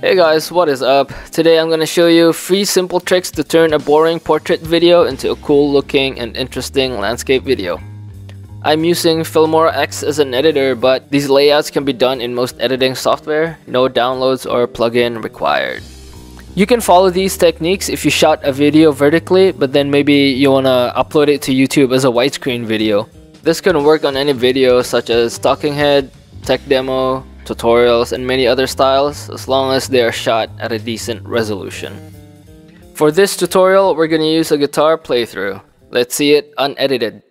Hey guys, what is up? Today I'm gonna show you 3 simple tricks to turn a boring portrait video into a cool looking and interesting landscape video. I'm using Filmora X as an editor, but these layouts can be done in most editing software, no downloads or plugin required. You can follow these techniques if you shot a video vertically, but then maybe you wanna upload it to YouTube as a widescreen video. This can work on any video such as talking head, tech demo, tutorials, and many other styles as long as they are shot at a decent resolution. For this tutorial, we're gonna use a guitar playthrough. Let's see it unedited.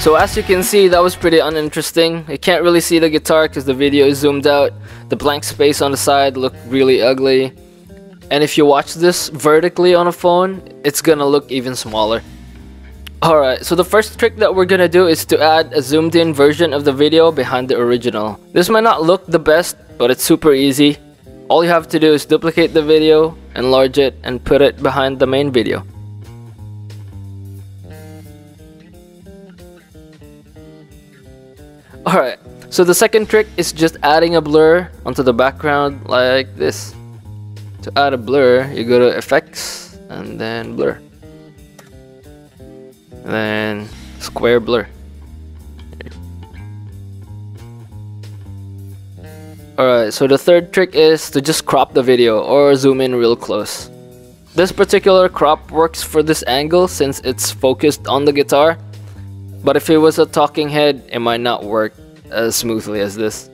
So as you can see, that was pretty uninteresting. You can't really see the guitar because the video is zoomed out. The blank space on the side looked really ugly. And if you watch this vertically on a phone, it's gonna look even smaller. Alright, so the first trick that we're gonna do is to add a zoomed in version of the video behind the original. This might not look the best, but it's super easy. All you have to do is duplicate the video, enlarge it, and put it behind the main video. Alright, so the second trick is just adding a blur onto the background like this. To add a blur, you go to effects and then blur. And then square blur. Alright, so the third trick is to just crop the video or zoom in real close. This particular crop works for this angle since it's focused on the guitar but if it was a talking head, it might not work as smoothly as this.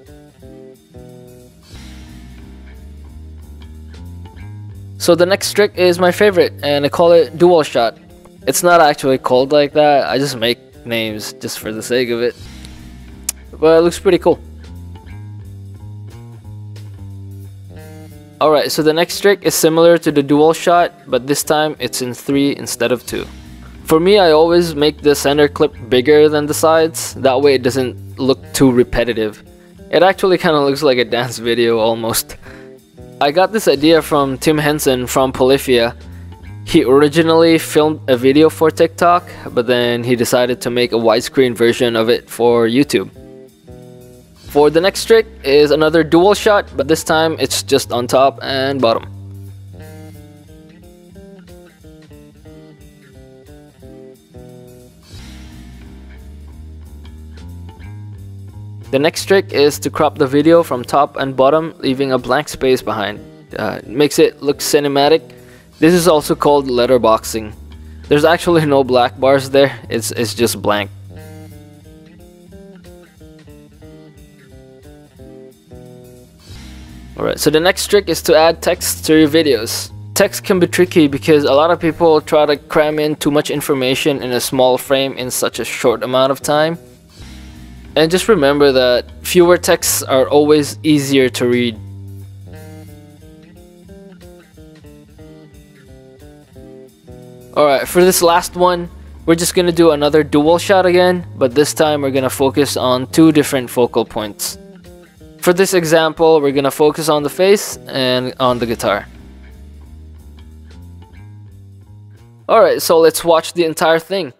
So the next trick is my favorite, and I call it dual shot. It's not actually called like that, I just make names just for the sake of it. But it looks pretty cool. Alright, so the next trick is similar to the dual shot, but this time it's in 3 instead of 2. For me, I always make the center clip bigger than the sides, that way it doesn't look too repetitive. It actually kind of looks like a dance video almost. I got this idea from Tim Henson from Polyphia. He originally filmed a video for TikTok, but then he decided to make a widescreen version of it for YouTube. For the next trick is another dual shot, but this time it's just on top and bottom. The next trick is to crop the video from top and bottom, leaving a blank space behind. Uh, makes it look cinematic. This is also called letterboxing. There's actually no black bars there, it's, it's just blank. Alright, so the next trick is to add text to your videos. Text can be tricky because a lot of people try to cram in too much information in a small frame in such a short amount of time. And just remember that fewer texts are always easier to read. Alright, for this last one, we're just gonna do another dual shot again, but this time we're gonna focus on two different focal points. For this example, we're gonna focus on the face and on the guitar. Alright, so let's watch the entire thing.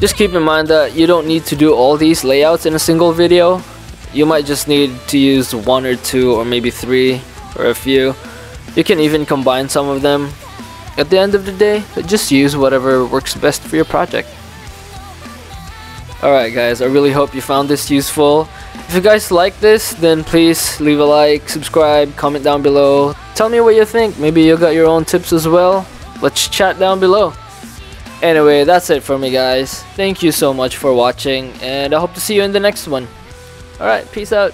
Just keep in mind that you don't need to do all these layouts in a single video. You might just need to use one or two or maybe three or a few. You can even combine some of them. At the end of the day, just use whatever works best for your project. Alright guys, I really hope you found this useful. If you guys like this, then please leave a like, subscribe, comment down below. Tell me what you think. Maybe you got your own tips as well. Let's chat down below. Anyway, that's it for me guys. Thank you so much for watching and I hope to see you in the next one. Alright, peace out.